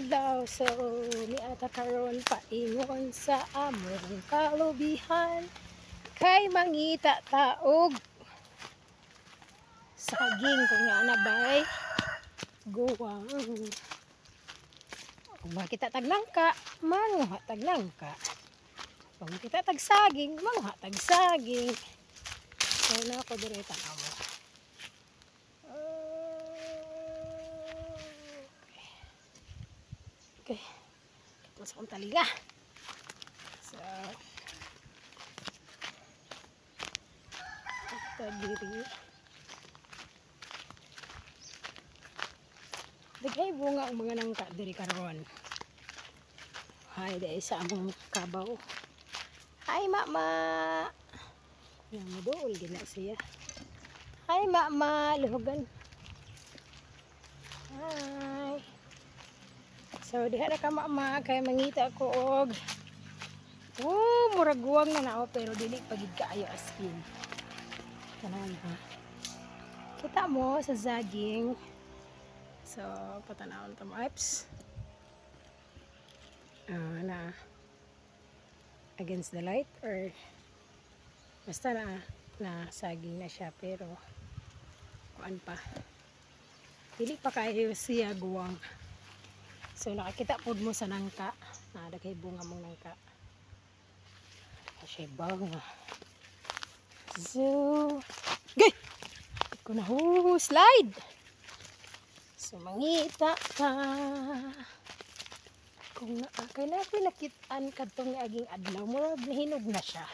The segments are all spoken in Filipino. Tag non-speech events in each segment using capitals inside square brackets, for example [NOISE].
adlaw so niata karon paingon sa among kalubihan. Kay mangita taog. Saging kung nga na bay. Guwang. Kung makita tagnangka manguha tagnangka. Kung kita tag saging manguha tag saging so na ako direta kamo Okay. Tapos akong taliga. So, ito diri. Dagay bunga ang mga nangka diri karon. Hay dai sa among kabaw. Hi mama. Yang maduol gina siya. Hi mama, luhugan. Hi. So diha na ka mama kay mangita ko og Oh, murag guwang na nao pero dili pagid kaayo askin. Tanan ha. Kita mo sa zaging. So patanawon ta mo apps. Ah, na against the light or basta na na saging na siya pero kuan pa. Dili pa kayo siya guwang. So nakakita pod mo sa nangka. Nadagay bunga mong nangka. Kasi bunga. So, gay! Ko na ho, slide! So mangita ka. Kung naakay na pinakitaan ka itong aging adlaw mo, nahinog na siya.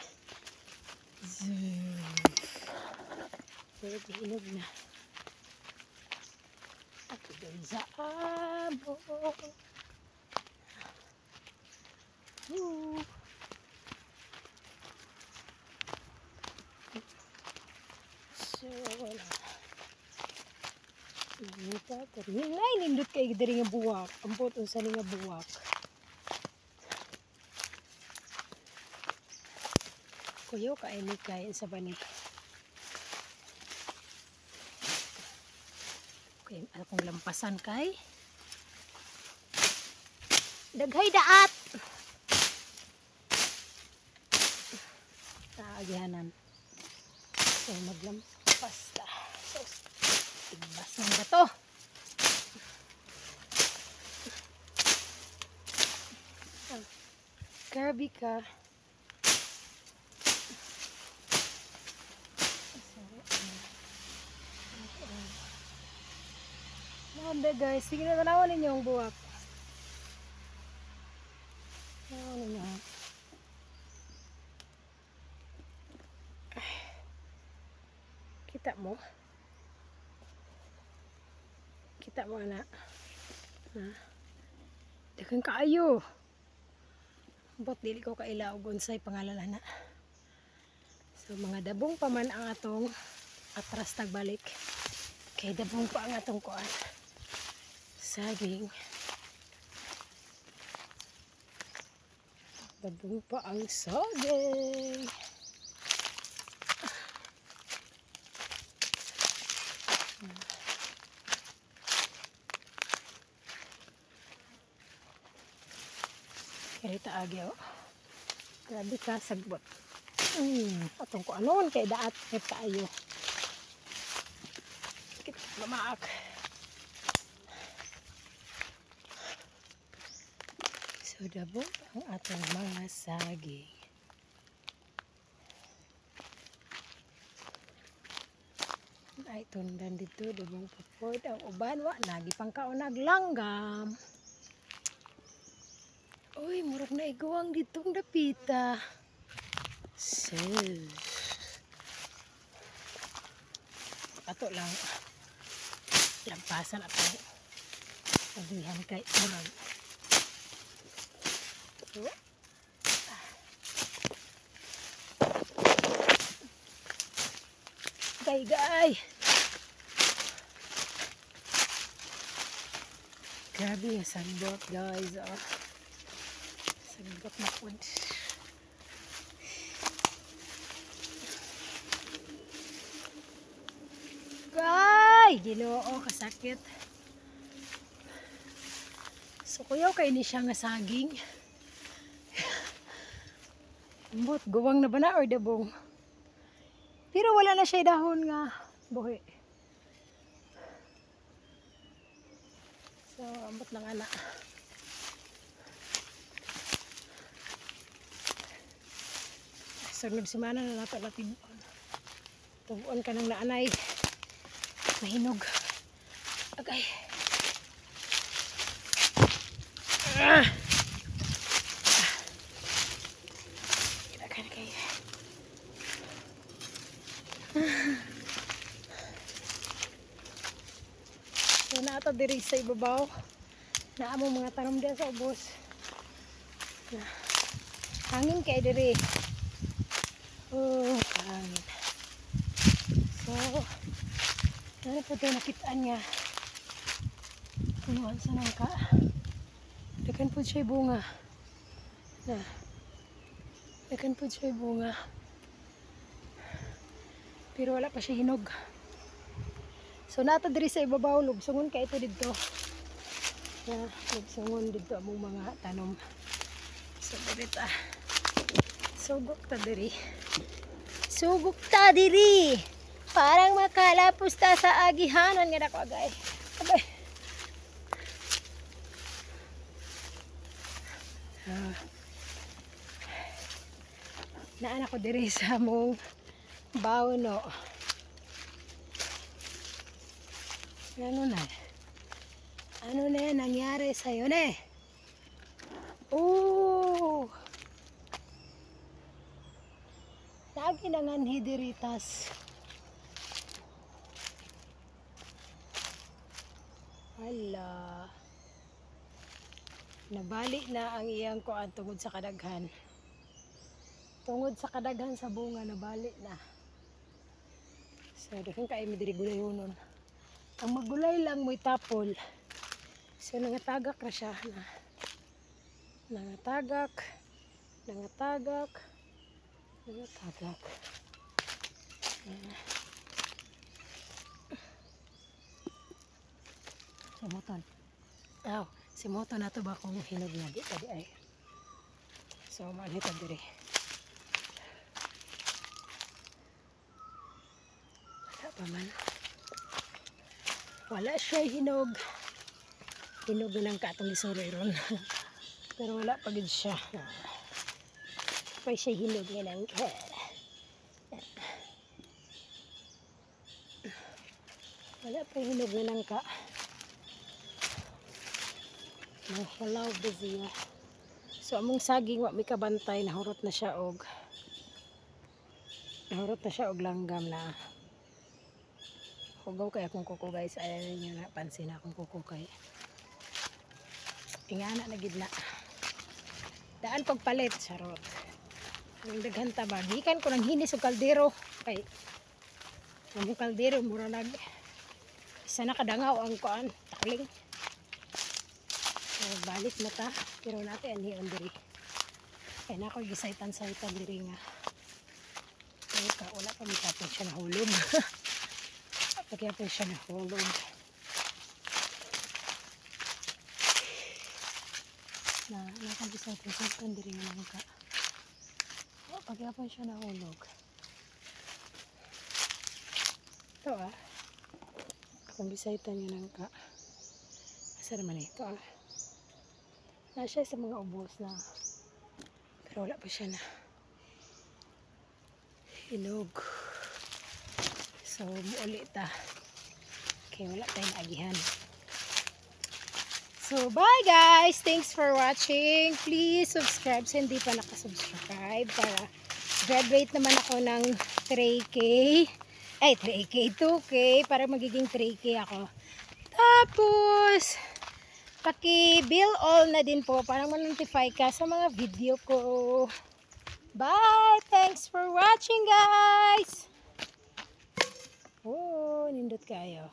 So, hinog na. Ako doon sa abo. Ooh. So, wala. Ito, pero nay, nindot kay diri nga buwak. Ang puto sa nga buwak. Kuyo ka ay kay sa banik. Okay, akong lampasan kay. Daghay daat. Taagihanan. So, maglampas ta. So, tigbas ng bato. Grabe ka. Nanda guys, sige na tanawan ninyo ang buwak. Tanawan ninyo. Kita mo? Kita mo na. Ha? Dagan kaayo. Bot dili ko kailaog unsay pangalan na. So mga dabong pa man ang atong atras tagbalik. Kay dabong pa ang atong kuan. Saging. Dabong pa ang saging. Karita agyo. Grabe ka sagbot. Hmm, atong ko anon kay daat kay kaayo. Kit mamaak. So dabo ang atong mga saging. Ay tundan dito dabong pupod ang uban wa nagi pang kaon naglanggam. Uy, murag na iguang ditong dapita. So, ato lang. Lampasan ato. Pagdihan kay murag. So, Gay, gay. Grabe yung sandok, guys. Oh. Sandok na food. Gay! Ginoo, kasakit. So kuyaw kay ni siya nga saging. Ambot, guwang na ba na or dabong? Pero wala na siya dahon nga buhi. So, ambot lang ana. Sunod semana na nato natin. Tubuan ka ng naanay. Mahinog. Agay. Ah! Kailangan na kayo. So nato diri sa ibabaw. Na amo mga tanom diya sa ubos. Na- Hangin kay diri. Oh, hangin. So, ano po ito nakitaan niya. Punuan sa nangka. Dagan po siya bunga. Na. Dagan po siya bunga. Pero wala pa siya hinog. So nato diri sa ibabaw lugsungon ka ito dito. Na lugsungon dito among mga tanom. So diri ta. Sugok ta diri. Sugok ta diri. Parang makalapos ta sa agihanan nga dako agay. Agay. Ah. Naan ako diri sa mong bawno. Ano na? Ano na yan nangyari sa'yo na Oh! Lagi na nga hidiritas. Hala. Nabali na ang iyang kuan tungod sa kadaghan. Tungod sa kadaghan sa bunga, nabali na. So, dakan kayo may diri gulayonon. Ang magulay lang mo'y tapol. So, nangatagak na siya na. Nangatagak. Nangatagak. Nangatagak. Ayan. Si Moton. Aw, si Moton na to ba kung hinog na di tadi ay. So, manita diri. Wala pa man. Wala siya hinog. Hinog na ng katong isuroy ron. [LAUGHS] Pero wala pa gid siya. Pa siya hinog nga ng Wala pa hinog na ng ka. Mahalaw siya. So among saging wa may kabantay nahurot na siya og nahurot na siya og langgam na Hugaw kay akong kuko guys. Ayan niyo na pansin akong kuko kay. Ingana na gid na. Daan pagpalit sarot. Ang daghan ta ba? Gikan ko nang hinis og kaldero. Kay ang kaldero mura nag isa na kadangaw ang kuan takling. So, balik na ta. Pero natin anhi on diri. Kaya na ako gisaytan-saytan diri nga. Kaya ka, wala pa mitapon siya nahulog. [LAUGHS] Pagyapon siya nahulog. Na, nakagisaytan-saytan diri nga lang ka. Oh, pagyapon siya nahulog. Ito ah. Kung bisaytan niya lang ka. Asa naman ito ah. Na siya sa mga ubos na. Pero wala pa siya na. Hinog. So, muuli ta. Okay, wala tayong agihan. So, bye guys! Thanks for watching. Please subscribe sa hindi pa nakasubscribe para graduate naman ako ng 3K. Ay, 3K, 2K para magiging 3K ako. Tapos, paki-bill all na din po para ma-notify ka sa mga video ko. Bye! Thanks for watching guys! Oh, nindot kayo.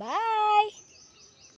Bye!